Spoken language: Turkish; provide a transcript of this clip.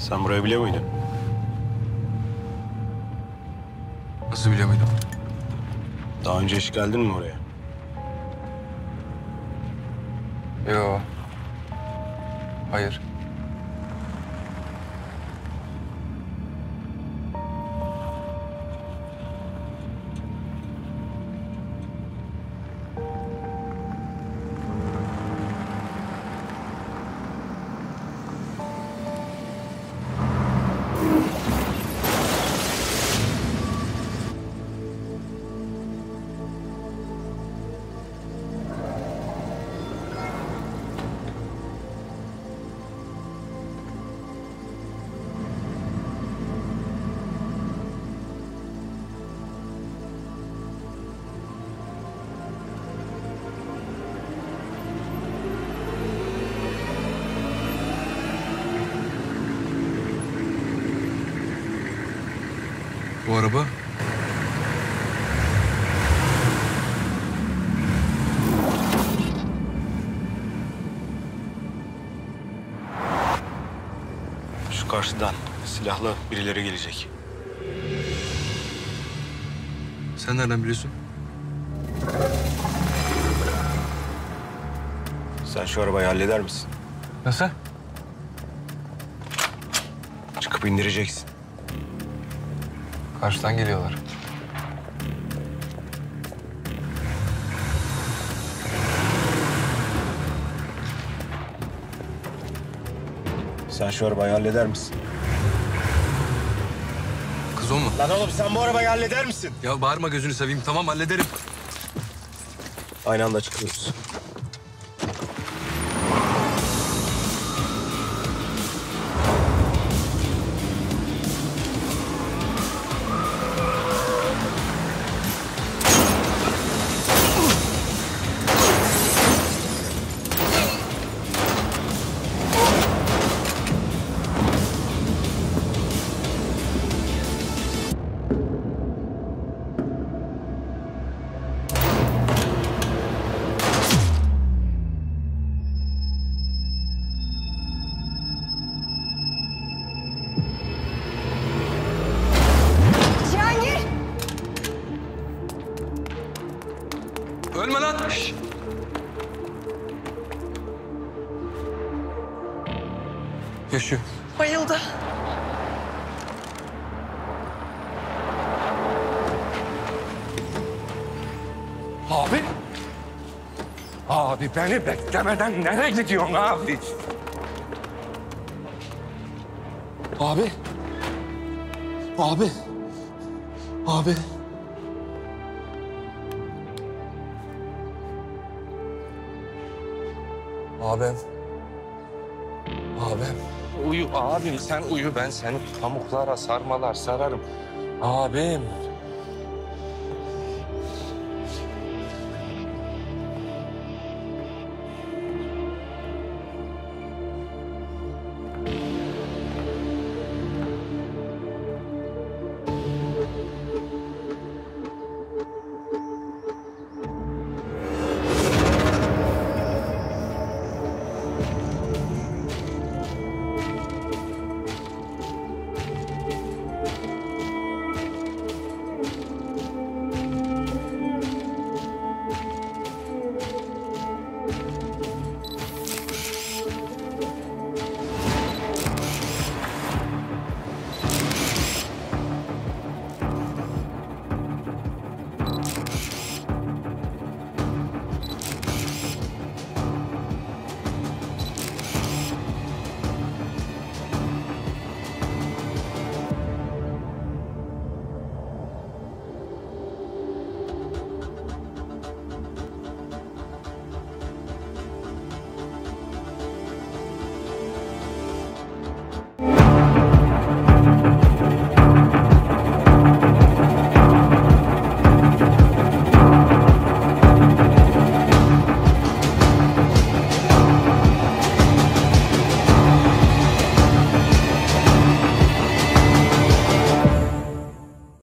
Sen burayı biliyor muydun? Nasıl biliyor muydum? Daha önce hiç geldin mi oraya? Yo. Hayır. Bu araba Şu karşıdan silahlı birileri gelecek. sen nereden biliyorsun? Sen şu arabayı halleder misin? Nasıl? Çıkıp indireceksin. Karşıdan geliyorlar. Sen şu arabayı halleder misin? Kız o mu? Lan oğlum sen bu arabayı halleder misin? Ya bağırma gözünü seveyim. Tamam hallederim. Aynı anda çıkıyoruz. Ölme lan. Şşş. Yaşıyor. Bayıldı. Abi. Abi beni beklemeden nereye gidiyorsun abi? Abi. Abi. Abi. Abim. Abim. Uyu abim sen uyu ben seni pamuklara sarmalar sararım. Abim.